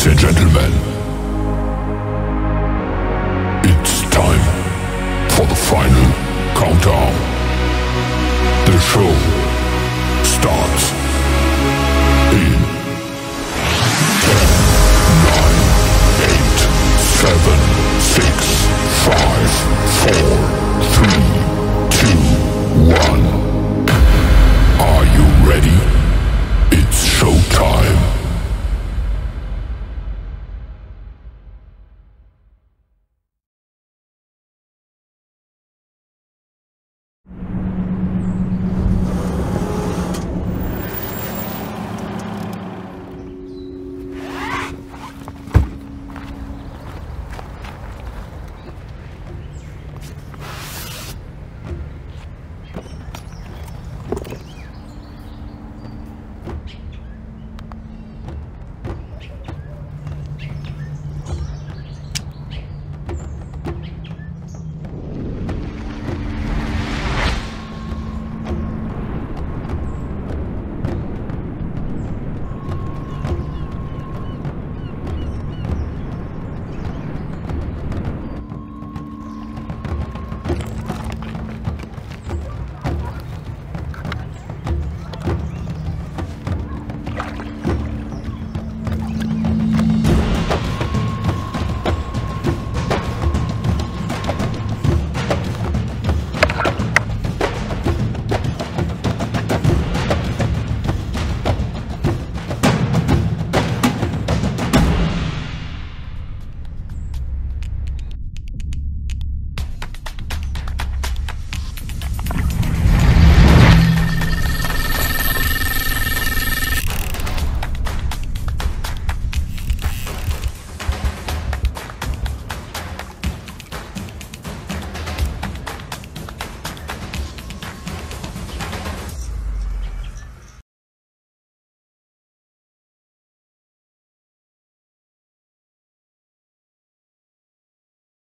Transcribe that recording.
Ladies and gentlemen, it's time for the final countdown. The show starts in 10, 9, 8, 7, 6, 5, 4, 3,